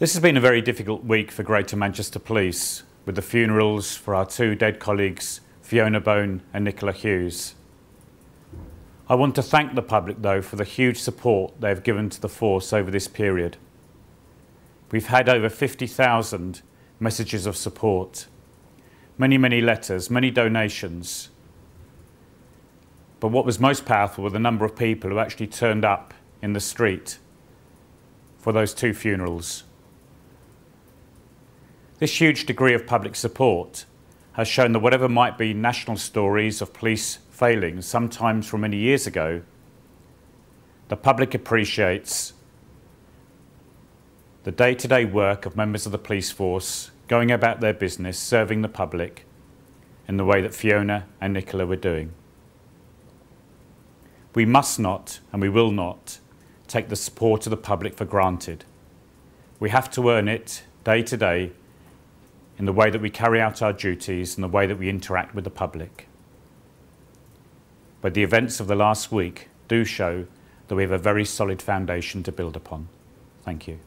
This has been a very difficult week for Greater Manchester Police, with the funerals for our two dead colleagues, Fiona Bone and Nicola Hughes. I want to thank the public, though, for the huge support they have given to the force over this period. We've had over 50,000 messages of support, many, many letters, many donations. But what was most powerful were the number of people who actually turned up in the street for those two funerals. This huge degree of public support has shown that whatever might be national stories of police failings, sometimes from many years ago, the public appreciates the day to day work of members of the police force going about their business, serving the public in the way that Fiona and Nicola were doing. We must not and we will not take the support of the public for granted. We have to earn it day to day in the way that we carry out our duties and the way that we interact with the public. But the events of the last week do show that we have a very solid foundation to build upon. Thank you.